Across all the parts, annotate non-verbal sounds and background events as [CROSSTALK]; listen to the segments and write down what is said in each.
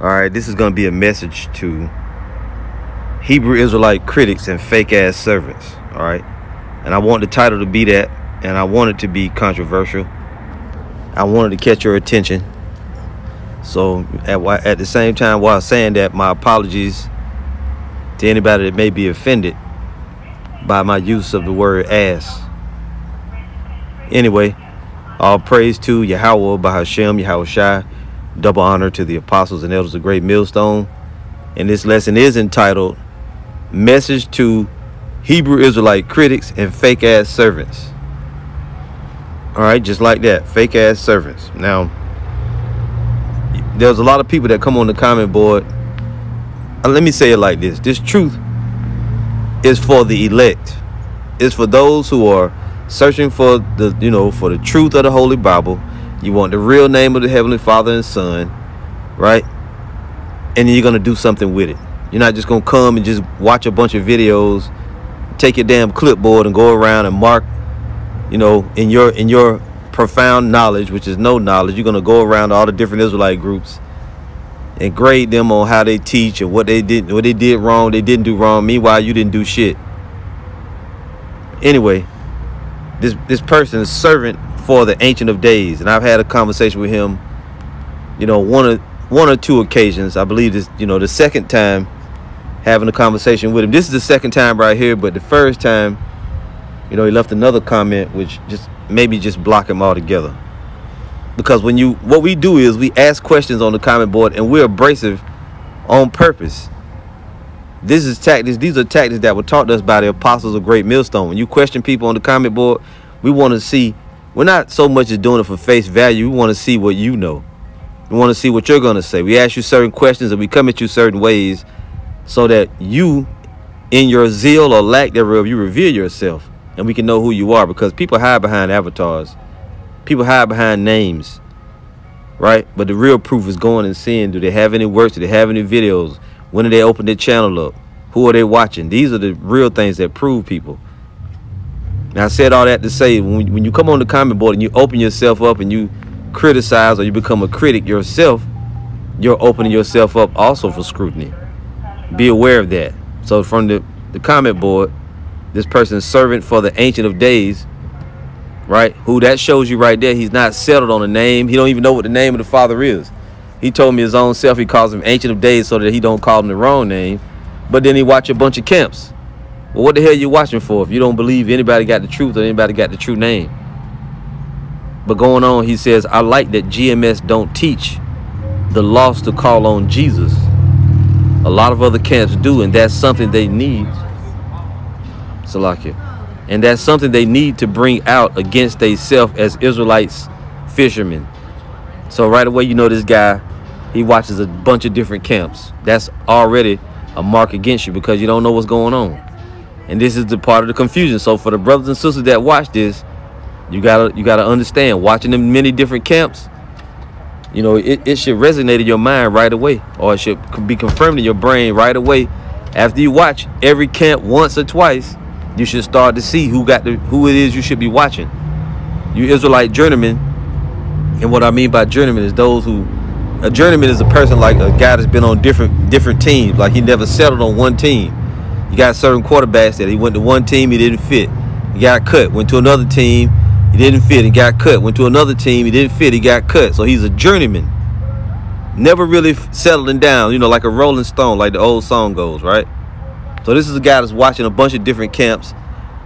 All right, this is going to be a message to Hebrew Israelite critics and fake ass servants. All right, and I want the title to be that, and I want it to be controversial. I wanted to catch your attention. So at, at the same time, while saying that, my apologies to anybody that may be offended by my use of the word ass. Anyway, all praise to Yahawah, Bahashem, Yahawashi. Double honor to the apostles and elders of Great Millstone. And this lesson is entitled Message to Hebrew Israelite Critics and Fake Ass Servants. All right, just like that. Fake ass servants. Now, there's a lot of people that come on the comment board. Uh, let me say it like this this truth is for the elect, it's for those who are searching for the, you know, for the truth of the Holy Bible you want the real name of the Heavenly Father and Son, right? And then you're going to do something with it. You're not just going to come and just watch a bunch of videos, take your damn clipboard and go around and mark, you know, in your in your profound knowledge, which is no knowledge, you're going to go around all the different Israelite groups and grade them on how they teach and what they did what they did wrong, they didn't do wrong. Meanwhile, you didn't do shit. Anyway, this this person's servant for the Ancient of Days, and I've had a conversation with him. You know, one or one or two occasions. I believe this. You know, the second time having a conversation with him. This is the second time right here, but the first time, you know, he left another comment which just maybe just block him altogether. Because when you, what we do is we ask questions on the comment board and we're abrasive on purpose. This is tactics. These are tactics that were taught to us by the apostles of Great Millstone. When you question people on the comment board, we want to see we're not so much as doing it for face value. We want to see what you know. We want to see what you're going to say. We ask you certain questions and we come at you certain ways so that you, in your zeal or lack thereof, you reveal yourself and we can know who you are because people hide behind avatars. People hide behind names, right? But the real proof is going and seeing, do they have any works? Do they have any videos? When do they open their channel up? Who are they watching? These are the real things that prove people. Now, I said all that to say when, when you come on the comment board and you open yourself up and you criticize or you become a critic yourself, you're opening yourself up also for scrutiny. Be aware of that. So from the, the comment board, this person's servant for the Ancient of Days, right? Who that shows you right there, he's not settled on a name. He don't even know what the name of the Father is. He told me his own self he calls him Ancient of Days so that he don't call him the wrong name. But then he watch a bunch of camps. Well, what the hell you watching for if you don't believe anybody got the truth or anybody got the true name? But going on, he says, I like that GMS don't teach the lost to call on Jesus. A lot of other camps do, and that's something they need. Salakia. And that's something they need to bring out against themselves as Israelites fishermen. So right away, you know this guy, he watches a bunch of different camps. That's already a mark against you because you don't know what's going on and this is the part of the confusion. So for the brothers and sisters that watch this you gotta you gotta understand watching them many different camps you know it, it should resonate in your mind right away or it should be confirmed in your brain right away. After you watch every camp once or twice you should start to see who got the who it is you should be watching. You israelite journeyman and what i mean by journeyman is those who a journeyman is a person like a guy that's been on different different teams. Like he never settled on one team you got certain quarterbacks that he went to one team, he didn't fit. He got cut. Went to another team, he didn't fit. He got cut. Went to another team, he didn't fit. He got cut. So he's a journeyman. Never really settling down, you know, like a Rolling Stone, like the old song goes, right? So this is a guy that's watching a bunch of different camps,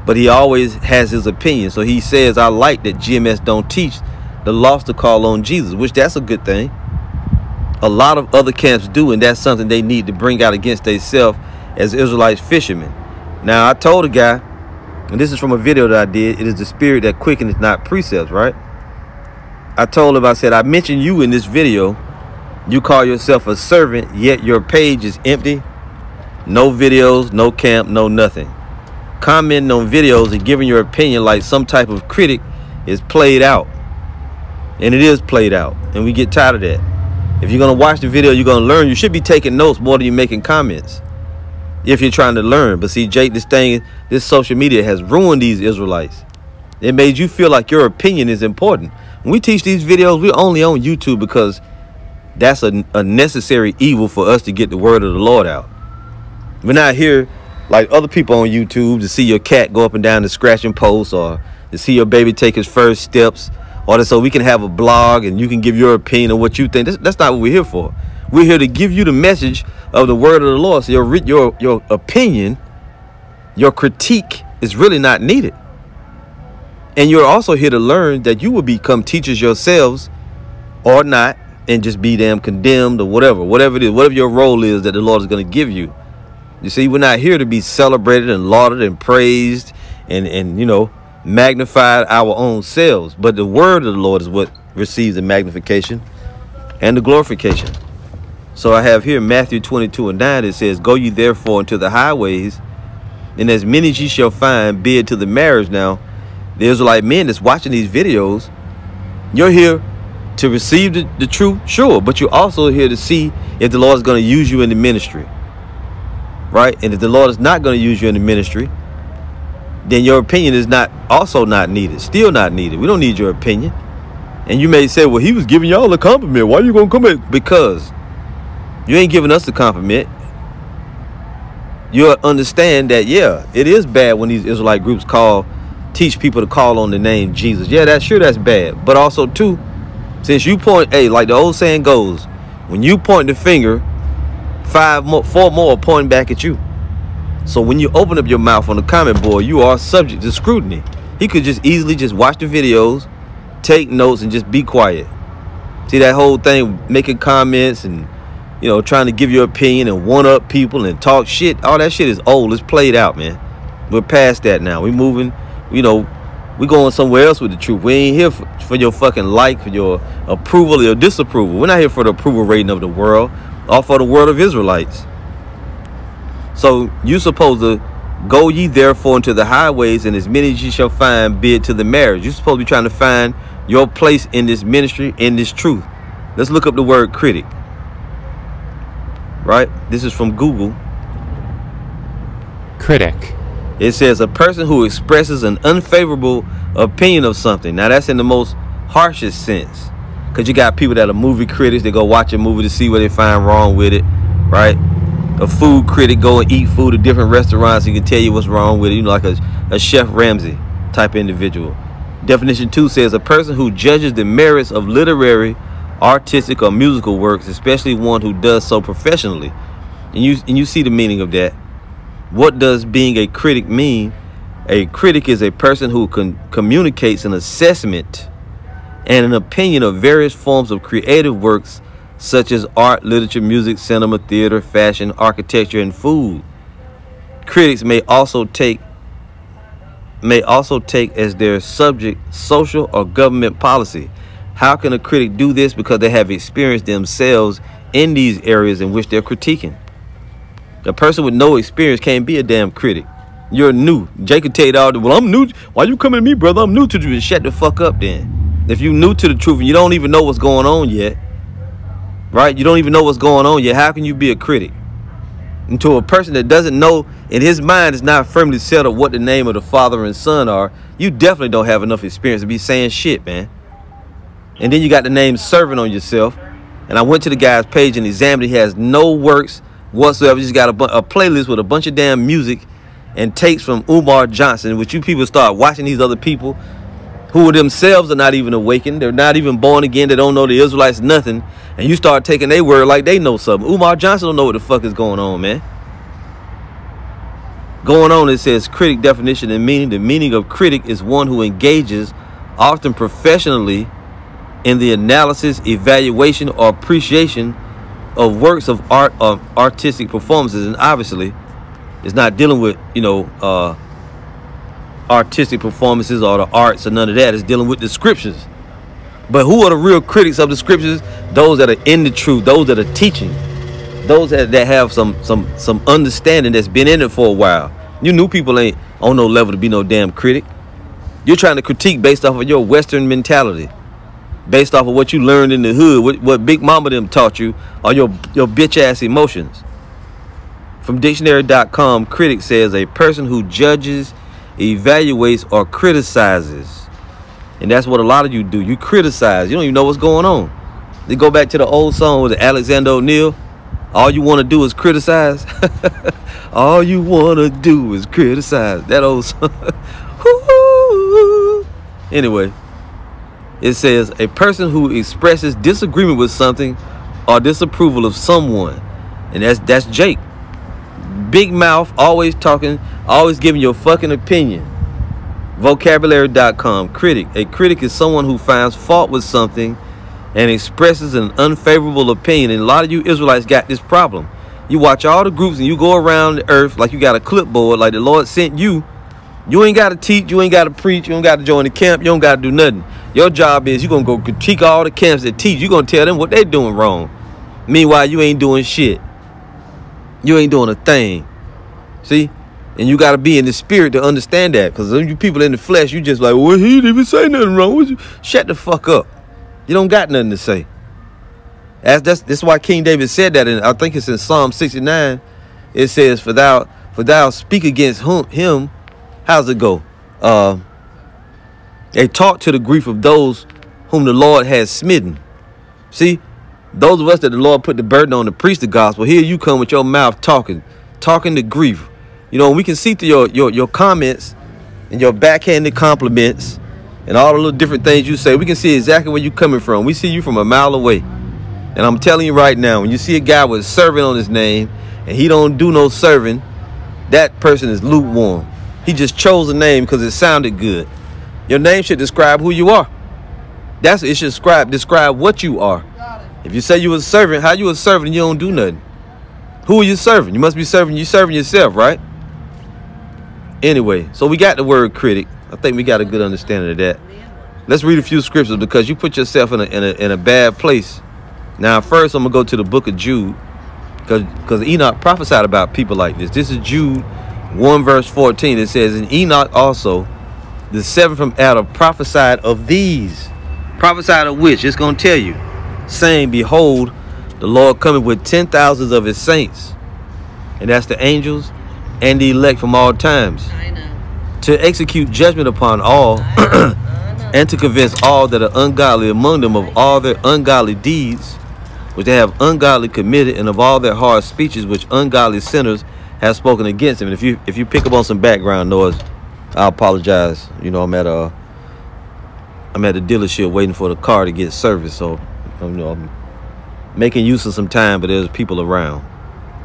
but he always has his opinion. So he says, I like that GMS don't teach the lost to call on Jesus, which that's a good thing. A lot of other camps do, and that's something they need to bring out against themselves as Israelites fishermen. Now, I told a guy, and this is from a video that I did, it is the spirit that quickens, not precepts, right? I told him, I said, I mentioned you in this video. You call yourself a servant, yet your page is empty. No videos, no camp, no nothing. Commenting on videos and giving your opinion like some type of critic is played out. And it is played out. And we get tired of that. If you're going to watch the video, you're going to learn. You should be taking notes more than you making comments if you're trying to learn. But see, Jake, this thing, this social media has ruined these Israelites. It made you feel like your opinion is important. When we teach these videos, we're only on YouTube because that's a, a necessary evil for us to get the word of the Lord out. We're not here like other people on YouTube to see your cat go up and down the scratching post or to see your baby take his first steps or so we can have a blog and you can give your opinion on what you think. That's, that's not what we're here for. We're here to give you the message of the word of the Lord. So your your your opinion, your critique is really not needed. And you're also here to learn that you will become teachers yourselves or not and just be damn condemned or whatever, whatever it is, whatever your role is that the Lord is going to give you. You see, we're not here to be celebrated and lauded and praised and, and you know, magnified our own selves. But the word of the Lord is what receives the magnification and the glorification. So I have here Matthew 22 and 9. It says, Go ye therefore into the highways, and as many as ye shall find, bid to the marriage. Now, the Israelite men that's watching these videos, you're here to receive the, the truth, sure, but you're also here to see if the Lord is going to use you in the ministry. Right? And if the Lord is not going to use you in the ministry, then your opinion is not also not needed, still not needed. We don't need your opinion. And you may say, well, he was giving y'all a compliment. Why are you going to come back? Because you ain't giving us the compliment. You'll understand that, yeah, it is bad when these Israelite groups call, teach people to call on the name Jesus. Yeah, that's sure that's bad. But also, too, since you point, hey, like the old saying goes, when you point the finger, five more, four more pointing back at you. So when you open up your mouth on the comment board, you are subject to scrutiny. He could just easily just watch the videos, take notes, and just be quiet. See that whole thing, making comments and you know trying to give your opinion and one up people and talk shit. All that shit is old. It's played out, man. We're past that now. We moving. You know, we going somewhere else with the truth. We ain't here for, for your fucking like, for your approval or your disapproval. We're not here for the approval rating of the world, or for the world of Israelites. So you supposed to go ye therefore into the highways, and as many as ye shall find, bid to the marriage. You're supposed to be trying to find your place in this ministry, in this truth. Let's look up the word critic. Right? This is from Google. Critic. It says a person who expresses an unfavorable opinion of something. Now that's in the most harshest sense. Because you got people that are movie critics, they go watch a movie to see what they find wrong with it, right? a food critic go and eat food at different restaurants and can tell you what's wrong with it. You know, like a, a Chef Ramsay type individual. Definition two says a person who judges the merits of literary, artistic, or musical works, especially one who does so professionally. And you and you see the meaning of that. What does being a critic mean? A critic is a person who can communicates an assessment and an opinion of various forms of creative works such as art, literature, music, cinema, theater, fashion, architecture, and food. Critics may also take may also take as their subject social or government policy. How can a critic do this? Because they have experienced themselves in these areas in which they're critiquing. A person with no experience can't be a damn critic. You're new. You all, well, I'm new. Why you coming to me, brother? I'm new to you. Shut the fuck up then. If you're new to the truth and you don't even know what's going on yet, right? You don't even know what's going on yet. How can you be a critic? And to a person that doesn't know, in his mind is not firmly settled what the name of the father and son are, you definitely don't have enough experience to be saying shit, man. And then you got the name servant on yourself. And I went to the guy's page and examined. He has no works whatsoever. He's got a, a playlist with a bunch of damn music and takes from Umar Johnson, which you people start watching these other people who themselves are not even awakened. They're not even born again. They don't know the Israelites nothing. And you start taking their word like they know something. Umar Johnson don't know what the fuck is going on, man. Going on, it says critic definition and meaning. The meaning of critic is one who engages, often professionally, in the analysis, evaluation, or appreciation of works of art or artistic performances. And obviously, it's not dealing with, you know, uh, artistic performances or the arts or none of that. It's dealing with descriptions. But who are the real critics of the scriptures? Those that are in the truth, those that are teaching, those that, that have some some some understanding that's been in it for a while. You new people ain't on no level to be no damn critic. You're trying to critique based off of your Western mentality, based off of what you learned in the hood, what, what Big Mama them taught you, or your your bitch ass emotions. From dictionary.com, critic says a person who judges evaluates or criticizes. And that's what a lot of you do. You criticize. You don't even know what's going on. They go back to the old song with Alexander O'Neal. All you want to do is criticize. [LAUGHS] All you want to do is criticize. That old song. [LAUGHS] anyway, it says a person who expresses disagreement with something or disapproval of someone. And that's that's Jake. Big mouth, always talking, always giving your fucking opinion. Vocabulary.com. Critic. A critic is someone who finds fault with something and expresses an unfavorable opinion. And a lot of you Israelites got this problem. You watch all the groups and you go around the earth like you got a clipboard, like the Lord sent you. You ain't got to teach, you ain't got to preach, you don't got to join the camp, you don't got to do nothing. Your job is you're going to go critique all the camps that teach. You're going to tell them what they're doing wrong. Meanwhile, you ain't doing shit. You ain't doing a thing. See? And you got to be in the spirit to understand that. Because you people in the flesh, you just like, well, he didn't even say nothing wrong. Shut the fuck up. You don't got nothing to say. That's, that's, that's why King David said that. And I think it's in Psalm 69. It says, for thou, for thou speak against him. How's it go? Uh, they talk to the grief of those whom the Lord has smitten. See, those of us that the Lord put the burden on to preach the gospel, here you come with your mouth talking, talking to grief. You know, we can see through your, your, your comments and your backhanded compliments and all the little different things you say. We can see exactly where you're coming from. We see you from a mile away. And I'm telling you right now, when you see a guy with servant on his name and he don't do no serving, that person is lukewarm. He just chose a name because it sounded good. Your name should describe who you are. That's it should describe describe what you are. If you say you a servant, how you a servant and you don't do nothing? Who are you serving? You must be serving you serving yourself, right? Anyway, so we got the word critic. I think we got a good understanding of that. Let's read a few scriptures because you put yourself in a in a, in a bad place. Now, first I'm gonna go to the book of Jude because because Enoch prophesied about people like this. This is Jude 1 verse 14. It says, "And Enoch also." the seven from Adam prophesied of these. Prophesied of which? It's going to tell you. Saying, Behold, the Lord coming with ten thousands of his saints. And that's the angels and the elect from all times. To execute judgment upon all [CLEARS THROAT] and to convince all that are ungodly among them of all their ungodly deeds which they have ungodly committed and of all their hard speeches which ungodly sinners have spoken against him. And if you if you pick up on some background noise, I apologize. You know, I'm at a I'm at a dealership waiting for the car to get serviced, so you know I'm making use of some time, but there's people around.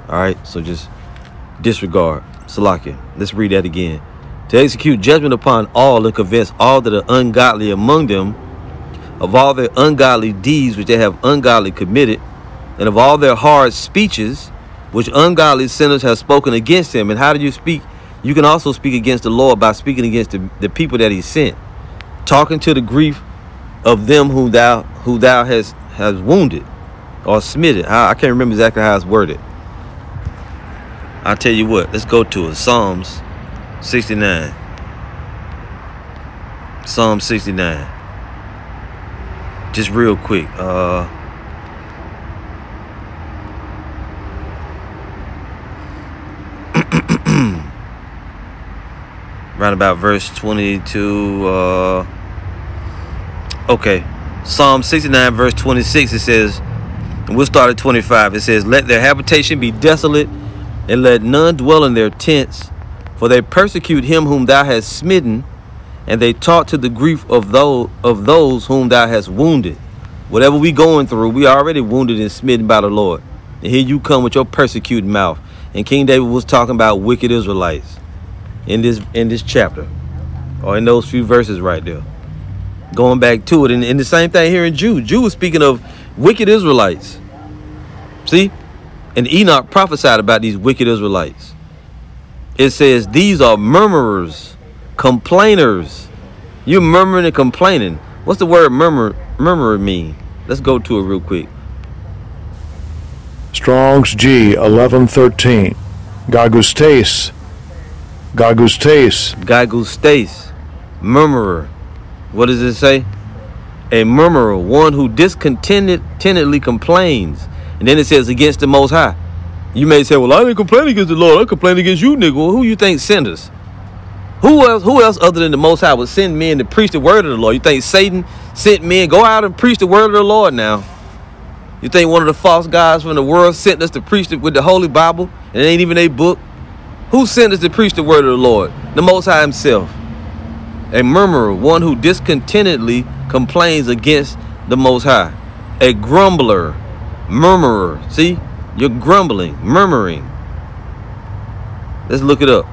All right, so just disregard. Salakia. Let's read that again. To execute judgment upon all and convince all that are ungodly among them of all their ungodly deeds which they have ungodly committed, and of all their hard speeches which ungodly sinners have spoken against him. And how do you speak you can also speak against the Lord by speaking against the, the people that he sent, talking to the grief of them who thou who thou has has wounded or smitten. I, I can't remember exactly how it's worded. I'll tell you what, let's go to it. Psalms 69. Psalm 69. Just real quick. Uh Right about verse 22. Uh, okay. Psalm 69, verse 26, it says, and we'll start at 25. It says, Let their habitation be desolate, and let none dwell in their tents, for they persecute him whom thou hast smitten, and they talk to the grief of those of those whom thou hast wounded. Whatever we going through, we already wounded and smitten by the Lord. And here you come with your persecuting mouth. And King David was talking about wicked Israelites in this in this chapter or in those few verses right there. Going back to it and, and the same thing here in jude. Jude was speaking of wicked israelites. See? And enoch prophesied about these wicked israelites. It says these are murmurers complainers. You're murmuring and complaining. What's the word murmur murmurer mean? Let's go to it real quick. Strong's g 1113 gagustes Gagustes. Gagustes. Murmurer. What does it say? A murmurer, one who discontentedly complains. And then it says against the Most High. You may say, well, I didn't complain against the Lord. I complained against you, nigga. Well, who you think sent us? Who else, who else other than the Most High would send men to preach the word of the Lord? You think Satan sent men? Go out and preach the word of the Lord now. You think one of the false gods from the world sent us to preach it with the Holy Bible and it ain't even a book? Who sent us to preach the word of the Lord? The Most High Himself. A murmurer, one who discontentedly complains against the Most High. A grumbler, murmurer. See, you're grumbling, murmuring. Let's look it up.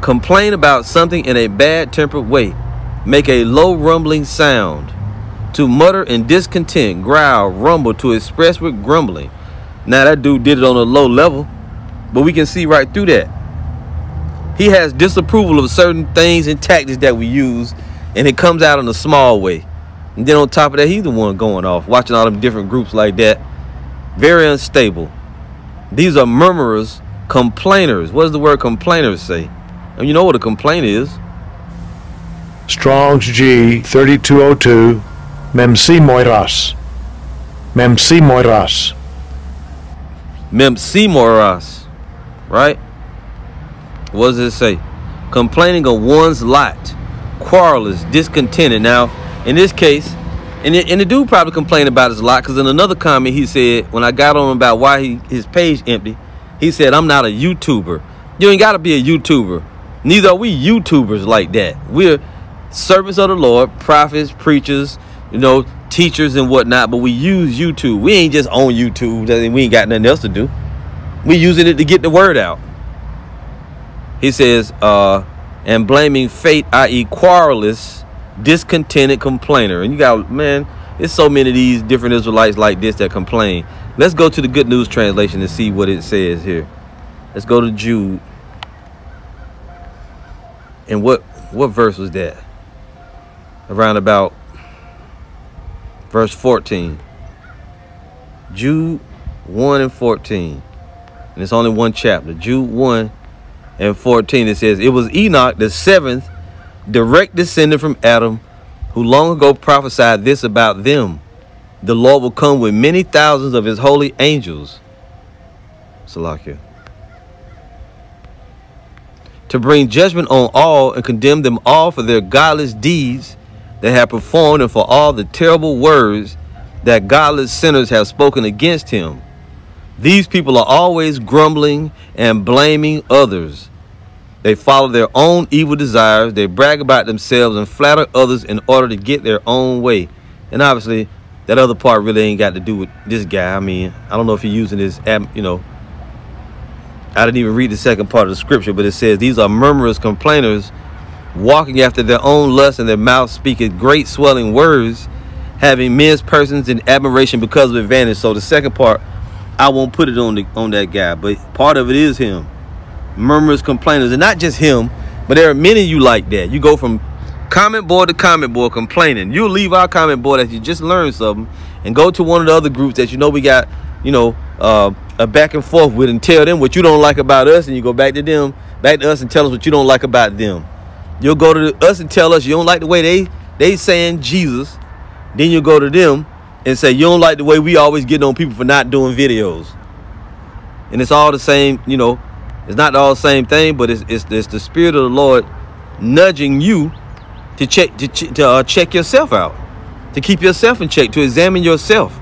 Complain about something in a bad tempered way. Make a low rumbling sound. To mutter in discontent, growl, rumble, to express with grumbling. Now that dude did it on a low level, but we can see right through that. He has disapproval of certain things and tactics that we use, and it comes out in a small way. And then on top of that, he's the one going off, watching all them different groups like that. Very unstable. These are murmurers, complainers. What does the word complainers say? And you know what a complaint is. Strong's G 3202 Memsi Moiras. Memsi Moiras. Memsi Moiras. Right? What does it say? Complaining of one's lot. Quarrelous, discontented. Now, in this case, and, and the dude probably complained about his lot because in another comment he said, when I got on about why he, his page empty, he said, I'm not a YouTuber. You ain't got to be a YouTuber. Neither are we YouTubers like that. We're servants of the Lord, prophets, preachers, you know, teachers and whatnot, but we use YouTube. We ain't just on YouTube. We ain't got nothing else to do. We using it to get the word out. He says, uh, and blaming fate, i.e. quarrelous, discontented complainer. And you got, man, there's so many of these different Israelites like this that complain. Let's go to the Good News Translation and see what it says here. Let's go to Jude. And what what verse was that? Around about verse 14. Jude 1 and 14. And it's only one chapter. Jude 1 and 14. It says, It was Enoch, the seventh, direct descendant from Adam, who long ago prophesied this about them. The Lord will come with many thousands of his holy angels. Salakia to bring judgment on all and condemn them all for their godless deeds they have performed and for all the terrible words that godless sinners have spoken against him. These people are always grumbling and blaming others. They follow their own evil desires. They brag about themselves and flatter others in order to get their own way. And obviously, that other part really ain't got to do with this guy. I mean, I don't know if he's using his, you know, I didn't even read the second part of the scripture, but it says, These are murmurers, complainers, walking after their own lust, and their mouth speaketh great swelling words, having men's persons in admiration because of advantage. So the second part, I won't put it on the on that guy, but part of it is him. Murmurers, complainers, and not just him, but there are many of you like that. You go from comment board to comment board complaining. You'll leave our comment board as you just learned something and go to one of the other groups that you know we got, you know, uh, a back and forth with and tell them what you don't like about us and you go back to them back to us and tell us what you don't like about them you'll go to us and tell us you don't like the way they they saying jesus then you go to them and say you don't like the way we always get on people for not doing videos and it's all the same you know it's not all the same thing but it's it's, it's the spirit of the lord nudging you to check to, to uh, check yourself out to keep yourself in check to examine yourself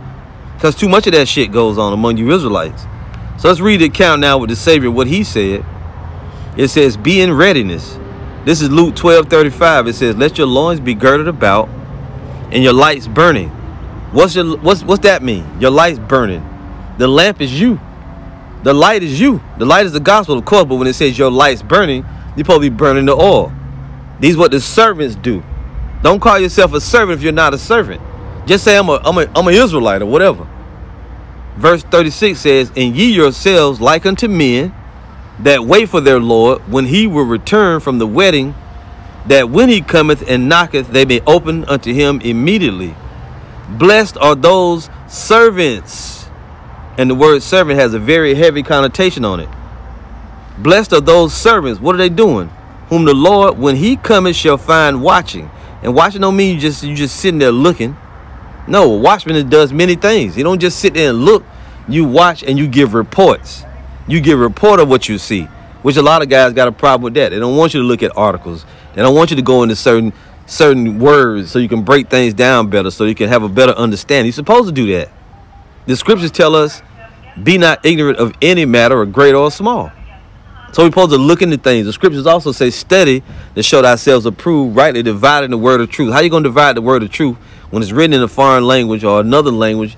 because too much of that shit goes on among you Israelites. So let's read the account now with the Savior, what he said. It says, be in readiness. This is Luke 12, 35. It says, let your loins be girded about and your lights burning. What's your what's what's that mean? Your lights burning. The lamp is you. The light is you. The light is the gospel, of course, but when it says your light's burning, you're be burning the oil. These what the servants do. Don't call yourself a servant if you're not a servant. Just say I'm a I'm a I'm an Israelite or whatever. Verse 36 says, And ye yourselves like unto men that wait for their Lord when he will return from the wedding, that when he cometh and knocketh, they may open unto him immediately. Blessed are those servants. And the word servant has a very heavy connotation on it. Blessed are those servants. What are they doing? Whom the Lord, when he cometh, shall find watching. And watching don't mean you just you just sitting there looking. No, a watchman does many things. You don't just sit there and look. You watch and you give reports. You give report of what you see, which a lot of guys got a problem with that. They don't want you to look at articles. They don't want you to go into certain certain words so you can break things down better, so you can have a better understanding. You're supposed to do that. The scriptures tell us, be not ignorant of any matter, or great or small. So we're supposed to look into things. The scriptures also say, study to show thyself approved, rightly dividing the word of truth. How you going to divide the word of truth when it's written in a foreign language or another language,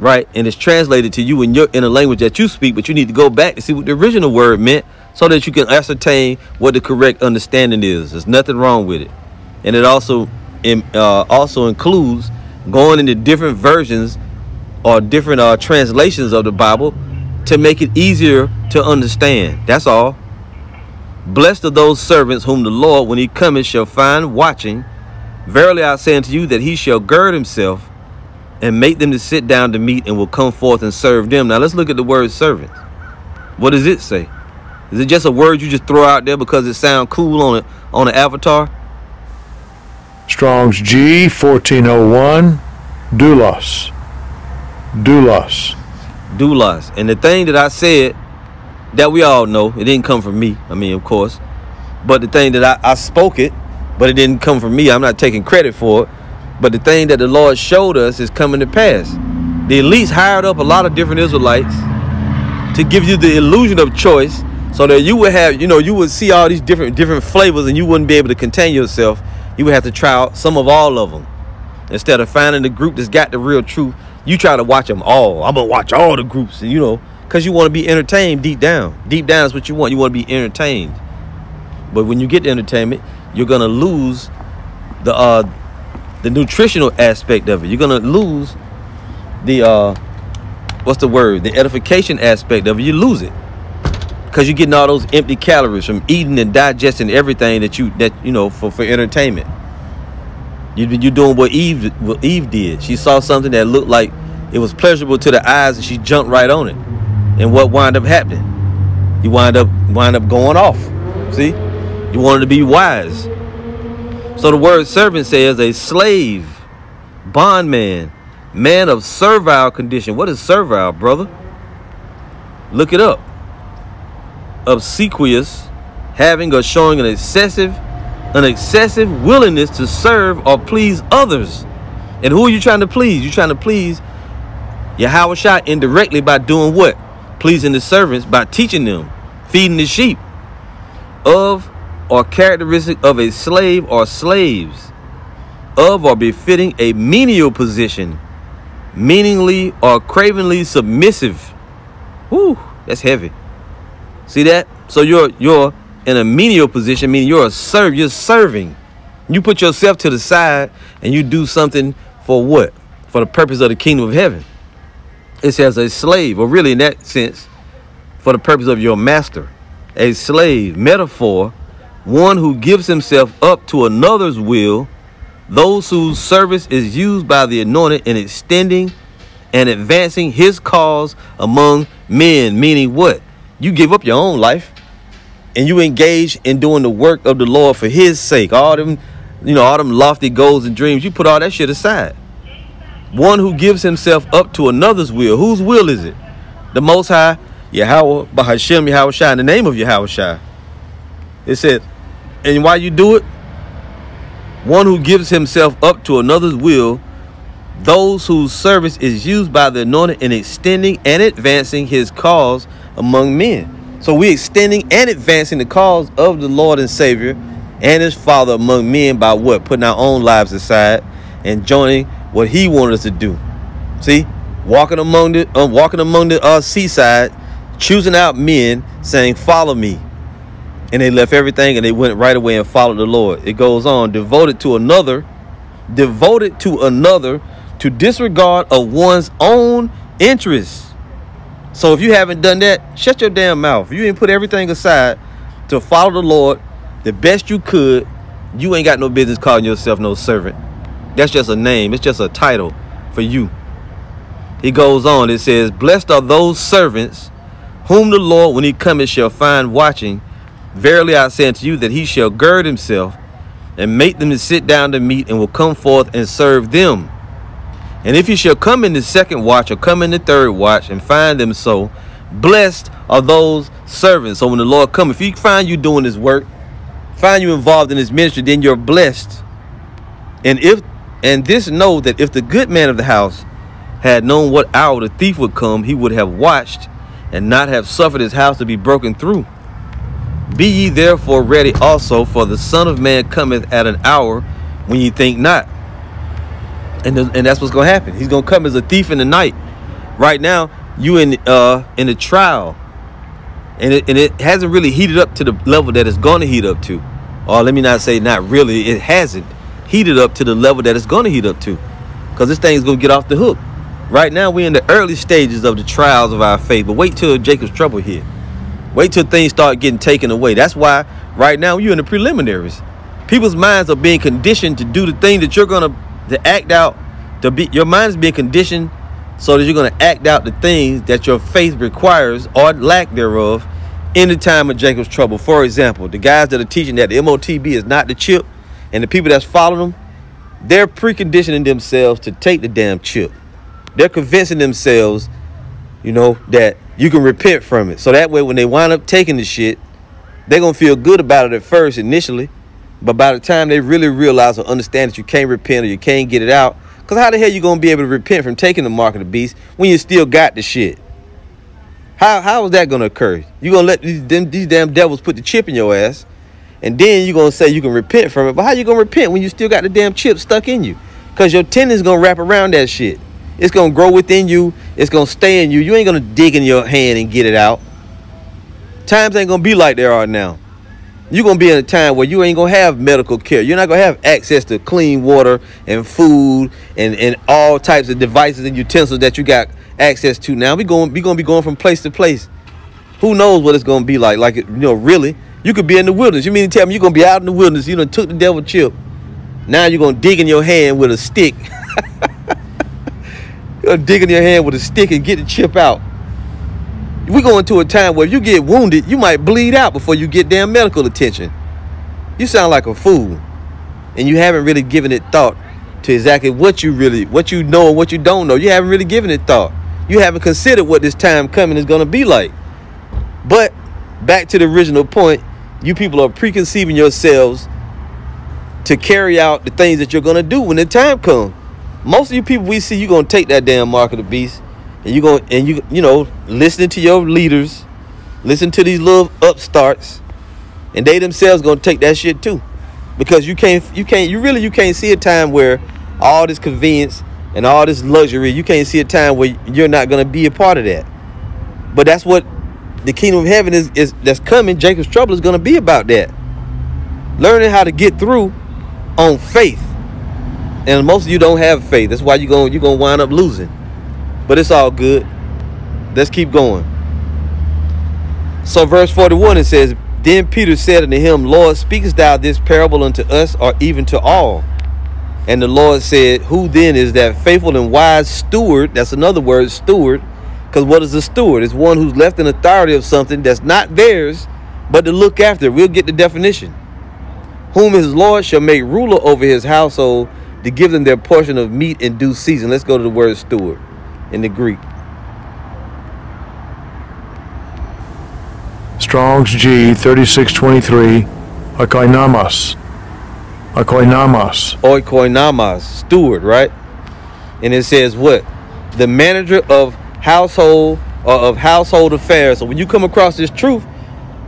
right? And it's translated to you in your in a language that you speak, but you need to go back to see what the original word meant so that you can ascertain what the correct understanding is. There's nothing wrong with it. And it also uh, also includes going into different versions or different uh, translations of the Bible to make it easier to understand. That's all. Blessed are those servants whom the Lord, when he cometh, shall find watching. Verily I say unto you that he shall gird himself and make them to sit down to meat and will come forth and serve them. Now let's look at the word servants. What does it say? Is it just a word you just throw out there because it sounds cool on it on an avatar? Strong's G 1401 doulos. Doulos. Doulos. And the thing that I said that we all know, it didn't come from me. I mean, of course. But the thing that I, I spoke it, but it didn't come from me. I'm not taking credit for it. But the thing that the Lord showed us is coming to pass. The elites hired up a lot of different Israelites to give you the illusion of choice so that you would have, you know, you would see all these different different flavors and you wouldn't be able to contain yourself. You would have to try out some of all of them. Instead of finding the group that's got the real truth, you try to watch them all. I'm gonna watch all the groups, you know, because you want to be entertained deep down. Deep down is what you want. You want to be entertained. But when you get the entertainment, you're gonna lose the uh the nutritional aspect of it. You're gonna lose the uh what's the word? The edification aspect of it. You lose it because you're getting all those empty calories from eating and digesting everything that you that you know for for entertainment. You you're doing what Eve what Eve did. She saw something that looked like it was pleasurable to the eyes, and she jumped right on it. And what wound up happening? You wind up wind up going off. See, you wanted to be wise. So the word servant says a slave, bondman, man of servile condition. What is servile, brother? Look it up obsequious, having or showing an excessive, an excessive willingness to serve or please others. And who are you trying to please? You're trying to please Yahawashi indirectly by doing what? Pleasing the servants by teaching them, feeding the sheep. Of or characteristic of a slave or slaves. Of or befitting a menial position. Meaningly or cravenly submissive. Whew, that's heavy. See that? So you're you're in a menial position, meaning you're a serve, you're serving. You put yourself to the side and you do something for what? For the purpose of the kingdom of heaven. It says a slave, or really in that sense, for the purpose of your master. A slave, metaphor, one who gives himself up to another's will, those whose service is used by the anointed in extending and advancing his cause among men, meaning what? You give up your own life and you engage in doing the work of the Lord for his sake. All them, you know, all them lofty goals and dreams, you put all that shit aside. One who gives himself up to another's will. Whose will is it? The Most High, Yahawah, Bahashem, Yahawashi, in the name of Yahawashi. It said, and why you do it? One who gives himself up to another's will, those whose service is used by the anointed in extending and advancing his cause among men. So we're extending and advancing the cause of the Lord and Savior and his Father among men by what? Putting our own lives aside and joining what he wanted us to do. See? Walking among the uh, walking among the uh, seaside, choosing out men, saying, Follow me. And they left everything and they went right away and followed the Lord. It goes on, devoted to another, devoted to another to disregard of one's own interests so if you haven't done that, shut your damn mouth. You didn't put everything aside to follow the Lord the best you could, you ain't got no business calling yourself no servant. That's just a name. It's just a title for you. He goes on. It says, Blessed are those servants whom the Lord, when he cometh, shall find watching. Verily I say unto you that he shall gird himself and make them to sit down to meat and will come forth and serve them. And if you shall come in the second watch or come in the third watch and find them so, blessed are those servants. So when the Lord come, if he find you doing his work, find you involved in his ministry, then you're blessed. And if and this know that if the good man of the house had known what hour the thief would come, he would have watched and not have suffered his house to be broken through. Be ye therefore ready also, for the Son of Man cometh at an hour when ye think not. And, the, and that's what's gonna happen. He's gonna come as a thief in the night. Right now, you in uh in a trial, and it, and it hasn't really heated up to the level that it's gonna heat up to. Or let me not say not really, it hasn't heated up to the level that it's gonna heat up to, because this thing's gonna get off the hook. Right now, we're in the early stages of the trials of our faith, but wait till Jacob's trouble here. Wait till things start getting taken away. That's why right now you're in the preliminaries. People's minds are being conditioned to do the thing that you're gonna to act out. To be your mind is being conditioned so that you're gonna act out the things that your faith requires or lack thereof in the time of Jacob's trouble. For example, the guys that are teaching that the MOTB is not the chip, and the people that's following them, they're preconditioning themselves to take the damn chip. They're convincing themselves, you know, that you can repent from it. So that way, when they wind up taking the shit, they're gonna feel good about it at first initially, but by the time they really realize or understand that you can't repent or you can't get it out, because how the hell you gonna be able to repent from taking the mark of the beast when you still got the shit? How how is that gonna occur? You gonna let these, them, these damn devils put the chip in your ass, and then you gonna say you can repent from it. But how you gonna repent when you still got the damn chip stuck in you? Because your tendons gonna wrap around that shit. It's gonna grow within you. It's gonna stay in you. You ain't gonna dig in your hand and get it out. Times ain't gonna be like they are now. You're gonna be in a time where you ain't gonna have medical care. You're not gonna have access to clean water and food and, and all types of devices and utensils that you got access to now. We going we gonna be going from place to place. Who knows what it's gonna be like? Like you know, really, you could be in the wilderness. You mean to tell me you're gonna be out in the wilderness? You know, took the devil chip. Now you're gonna dig in your hand with a stick. [LAUGHS] You're gonna dig in your hand with a stick and get the chip out. We go into a time where you get wounded, you might bleed out before you get damn medical attention. You sound like a fool. And you haven't really given it thought to exactly what you really, what you know and what you don't know. You haven't really given it thought. You haven't considered what this time coming is gonna be like. But back to the original point, you people are preconceiving yourselves to carry out the things that you're gonna do when the time comes. Most of you people we see, you're gonna take that damn mark of the beast, and you going and you you know listening to your leaders, listen to these little upstarts, and they themselves gonna take that shit too, because you can't you can't you really you can't see a time where all this convenience and all this luxury, you can't see a time where you're not gonna be a part of that. But that's what the kingdom of heaven is is that's coming. Jacob's trouble is gonna be about that. Learning how to get through on faith and most of you don't have faith. That's why you're gonna you're gonna wind up losing. But it's all good. Let's keep going. So verse 41 it says, Then Peter said unto him, Lord, speakest thou this parable unto us or even to all? And the Lord said, Who then is that faithful and wise steward? That's another word, steward. Because what is a steward? It's one who's left in authority of something that's not theirs, but to look after. We'll get the definition. Whom his Lord shall make ruler over his household to give them their portion of meat in due season. Let's go to the word steward in the Greek. Strong's G 3623 Oikonomos. Oikonomos. Oikoinamas, steward, right? And it says what? The manager of household or of household affairs. So when you come across this truth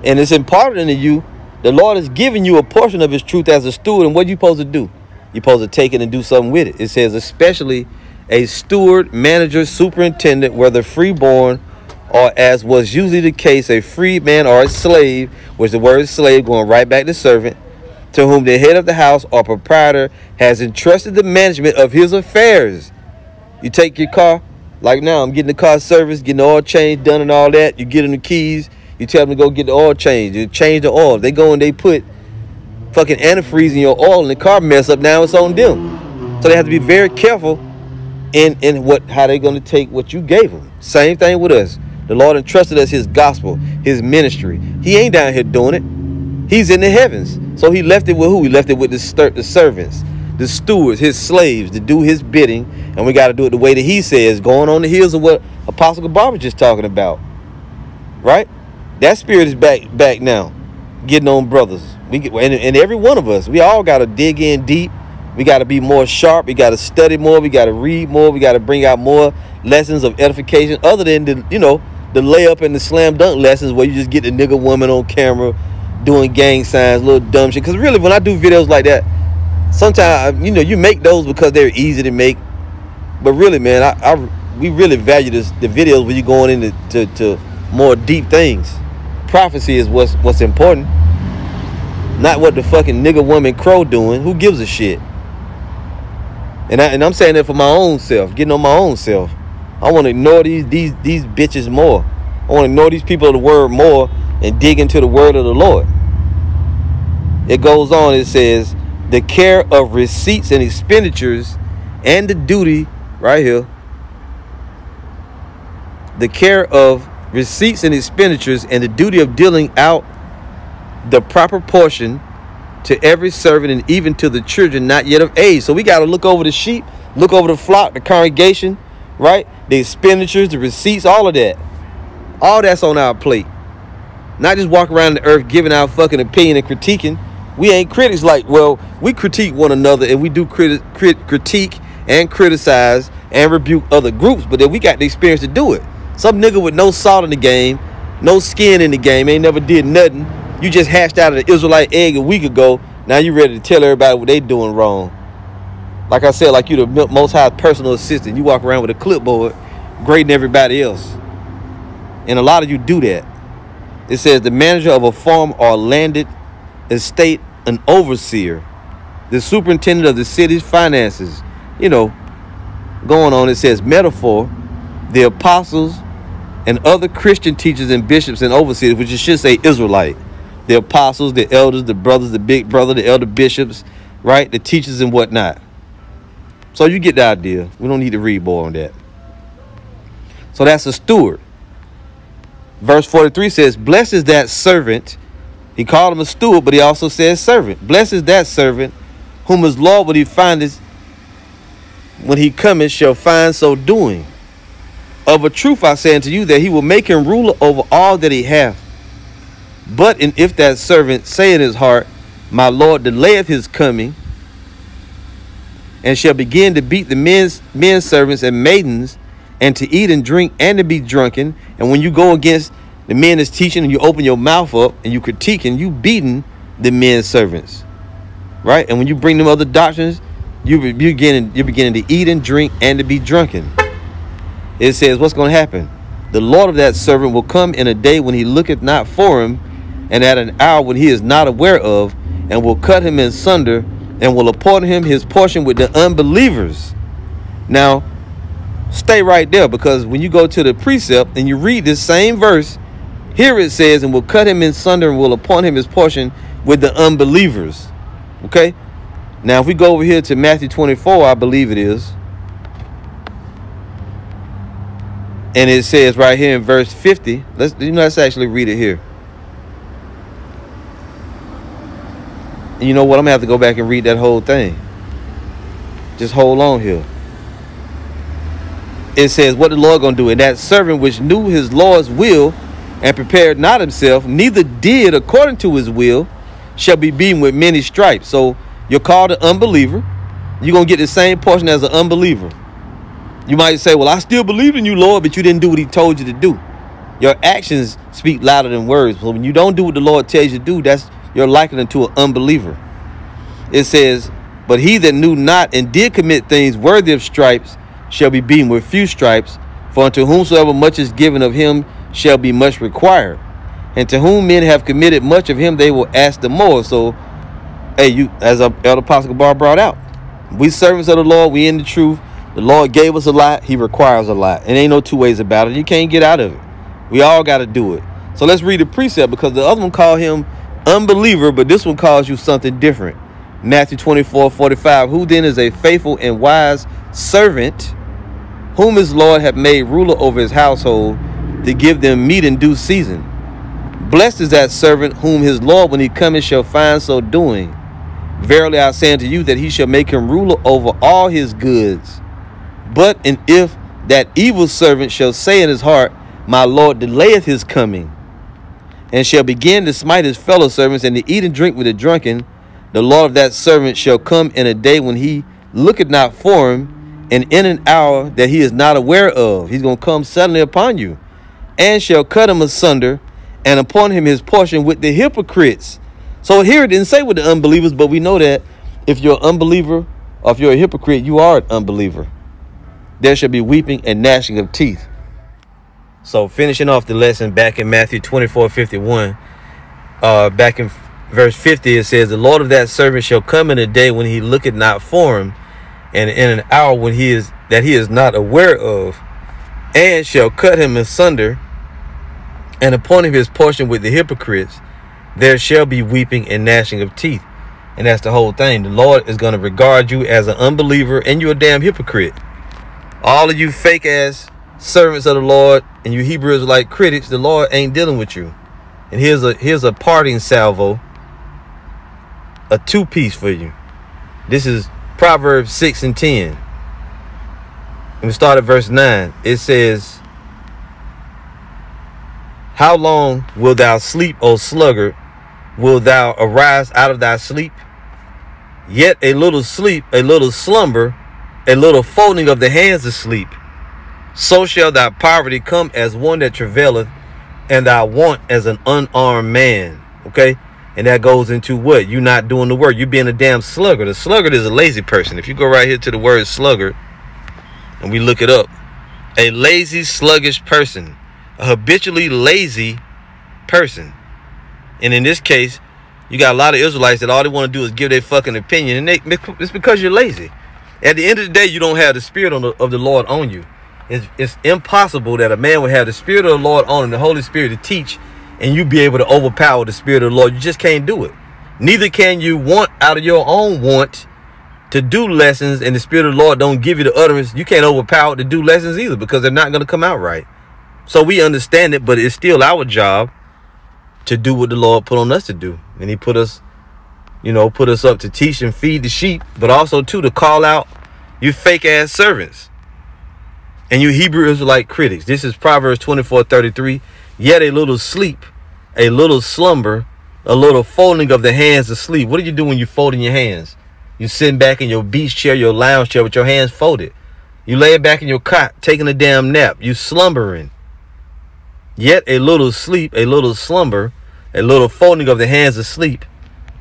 and it's imparted into you, the Lord is giving you a portion of his truth as a steward. And what are you supposed to do? You're supposed to take it and do something with it. It says, especially a steward, manager, superintendent, whether freeborn or as was usually the case, a free man or a slave, which the word slave going right back to servant, to whom the head of the house or proprietor has entrusted the management of his affairs. You take your car, like now, I'm getting the car service, getting the oil change done and all that. You get them the keys, you tell them to go get the oil change. You change the oil. They go and they put fucking antifreeze in your oil and the car mess up, now it's on them. So they have to be very careful in, in what how they're going to take what you gave them. Same thing with us. The Lord entrusted us his gospel, his ministry. He ain't down here doing it. He's in the heavens. So he left it with who? He left it with the, the servants, the stewards, his slaves to do his bidding. And we got to do it the way that he says, going on the heels of what Apostle Barber just talking about. Right? That spirit is back back now, getting on brothers. We get, and, and every one of us, we all got to dig in deep. We got to be more sharp. We got to study more. We got to read more. We got to bring out more lessons of edification other than the, you know, the layup and the slam dunk lessons where you just get the nigga woman on camera doing gang signs, little dumb shit. Because really, when I do videos like that, sometimes, you know, you make those because they're easy to make. But really, man, I, I we really value this, the videos where you're going into to, to more deep things. Prophecy is what's what's important. Not what the fucking nigga woman crow doing. Who gives a shit? And, I, and I'm saying that for my own self, getting on my own self. I want to ignore these these these bitches more. I want to ignore these people of the word more and dig into the word of the Lord. It goes on, it says, the care of receipts and expenditures and the duty, right here, the care of receipts and expenditures and the duty of dealing out the proper portion to every servant and even to the children not yet of age. So we got to look over the sheep, look over the flock, the congregation, right? The expenditures, the receipts, all of that. All that's on our plate. Not just walk around the earth giving our fucking opinion and critiquing. We ain't critics like, well, we critique one another and we do criti crit critique and criticize and rebuke other groups, but then we got the experience to do it. Some nigga with no salt in the game, no skin in the game, ain't never did nothing. You just hashed out an Israelite egg a week ago. Now you ready to tell everybody what they doing wrong. Like I said, like you the most high personal assistant. You walk around with a clipboard grading everybody else. And a lot of you do that. It says the manager of a farm or landed estate, an overseer, the superintendent of the city's finances. You know, going on, it says metaphor, the apostles and other Christian teachers and bishops and overseers, which it should say Israelite. The apostles, the elders, the brothers, the big brother, the elder bishops, right? The teachers and whatnot. So you get the idea. We don't need to read more on that. So that's a steward. Verse 43 says, Blessed is that servant. He called him a steward, but he also says servant. Blessed is that servant whom his Lord when he findeth when he cometh shall find so doing. Of a truth I say unto you that he will make him ruler over all that he hath. But in, if that servant say in his heart, My Lord delayeth his coming, and shall begin to beat the men's men servants and maidens, and to eat and drink and to be drunken. And when you go against the men that's teaching and you open your mouth up and you critiquing, you beating the men servants. Right? And when you bring them other doctrines, you you beginning you're beginning to eat and drink and to be drunken. It says, what's going to happen? The Lord of that servant will come in a day when he looketh not for him, and at an hour when he is not aware of, and will cut him in sunder, and will appoint him his portion with the unbelievers. Now, stay right there because when you go to the precept and you read this same verse, here it says, and will cut him in sunder and will appoint him his portion with the unbelievers. Okay? Now, if we go over here to Matthew 24, I believe it is. And it says right here in verse 50, let's, you know, let's actually read it here. You know what? I'm to have to go back and read that whole thing. Just hold on here it says, What the Lord gonna do? And that servant which knew his Lord's will and prepared not himself, neither did according to his will, shall be beaten with many stripes. So you're called an unbeliever. You're gonna get the same portion as an unbeliever. You might say, Well, I still believe in you, Lord, but you didn't do what he told you to do. Your actions speak louder than words. So when you don't do what the Lord tells you to do, that's you're likening to an unbeliever. It says, But he that knew not and did commit things worthy of stripes shall be beaten with few stripes. For unto whomsoever much is given of him shall be much required. And to whom men have committed much of him, they will ask the more. So, hey, you, as Elder Apostle Bar brought out, we servants of the Lord, we in the truth. The Lord gave us a lot, he requires a lot. And ain't no two ways about it. You can't get out of it. We all got to do it. So let's read the precept because the other one called him unbeliever, but this one calls you something different. Matthew 24, 45. Who then is a faithful and wise servant? whom his Lord hath made ruler over his household, to give them meat in due season. Blessed is that servant whom his Lord, when he cometh, shall find so doing. Verily I say unto you that he shall make him ruler over all his goods. But and if that evil servant shall say in his heart, My Lord delayeth his coming, and shall begin to smite his fellow servants, and to eat and drink with the drunken, the Lord of that servant shall come in a day when he looketh not for him, and in an hour that he is not aware of. He's going to come suddenly upon you, and shall cut him asunder, and upon him his portion with the hypocrites. So here it didn't say with the unbelievers, but we know that if you're an unbeliever or if you're a hypocrite, you are an unbeliever. There shall be weeping and gnashing of teeth. So finishing off the lesson back in Matthew 24, 51, uh, back in verse 50, it says, The Lord of that servant shall come in a day when he looketh not for him, and in an hour when he is that he is not aware of, and shall cut him asunder, and upon him his portion with the hypocrites, there shall be weeping and gnashing of teeth. And that's the whole thing. The Lord is going to regard you as an unbeliever and you're a damn hypocrite. All of you fake ass servants of the Lord and you Hebrews like critics, the Lord ain't dealing with you. And here's a here's a parting salvo, a two piece for you. This is Proverbs 6 and 10. And we start at verse 9. It says, How long wilt thou sleep, O sluggard? Wilt thou arise out of thy sleep? Yet a little sleep, a little slumber, a little folding of the hands asleep. So shall thy poverty come as one that travaileth, and thy want as an unarmed man. Okay? And that goes into what? You not doing the work. You being a damn sluggard. A sluggard is a lazy person. If you go right here to the word sluggard, and we look it up, a lazy, sluggish person, a habitually lazy person. And in this case, you got a lot of Israelites that all they want to do is give their fucking opinion, and they, it's because you're lazy. At the end of the day, you don't have the spirit the, of the Lord on you. It's, it's impossible that a man would have the spirit of the Lord on and the Holy Spirit to teach, and you be able to overpower the spirit of the Lord. You just can't do it. Neither can you want out of your own want to do lessons, and the spirit of the Lord don't give you the utterance. You can't overpower to do lessons either because they're not going to come out right. So we understand it, but it's still our job to do what the Lord put on us to do. And he put us, you know, put us up to teach and feed the sheep, but also too to call out you fake ass servants. And you Hebrew Israelite critics. This is Proverbs 24, 33. Yet a little sleep, a little slumber, a little folding of the hands to sleep. What do you do when you're folding your hands? You sitting back in your beach chair, your lounge chair with your hands folded. You lay back in your cot, taking a damn nap. You slumbering. Yet a little sleep, a little slumber, a little folding of the hands to sleep.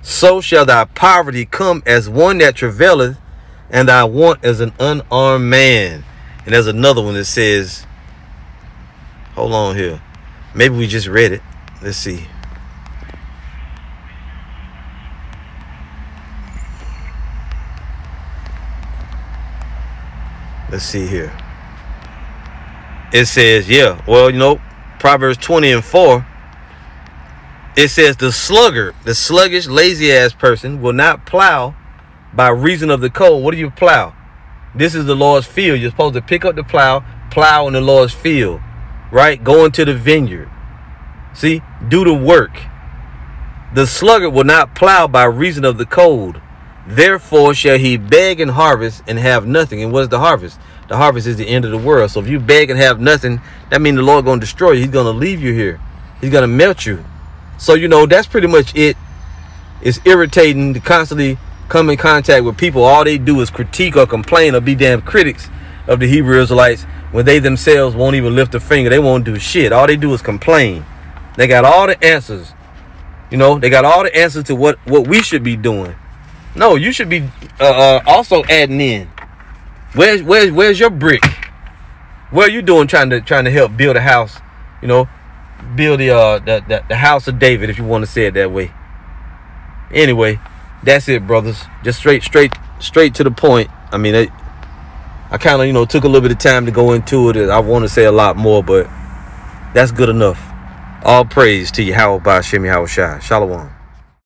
So shall thy poverty come as one that travaileth, and thy want as an unarmed man. And there's another one that says, hold on here. Maybe we just read it. Let's see. Let's see here. It says, yeah, well, you know, Proverbs 20 and 4, it says, the sluggard, the sluggish, lazy ass person will not plow by reason of the cold. What do you plow? This is the Lord's field. You're supposed to pick up the plow, plow in the Lord's field, right? Go into the vineyard. See, do the work. The sluggard will not plow by reason of the cold. Therefore shall he beg and harvest and have nothing. And what is the harvest? The harvest is the end of the world. So if you beg and have nothing, that means the Lord going to destroy you. He's going to leave you here. He's going to melt you. So, you know, that's pretty much it. It's irritating to constantly come in contact with people. All they do is critique or complain or be damn critics of the Hebrew Israelites when they themselves won't even lift a finger. They won't do shit. All they do is complain. They got all the answers. You know, they got all the answers to what, what we should be doing. No, you should be uh, uh, also adding in. Where's where's where's your brick? What are you doing trying to trying to help build a house? You know, build the uh the, the, the house of David if you want to say it that way. Anyway, that's it, brothers. Just straight straight straight to the point. I mean, I, I kind of you know took a little bit of time to go into it. I want to say a lot more, but that's good enough. All praise to Yahawah Bahasham Yahawashi. Shalom.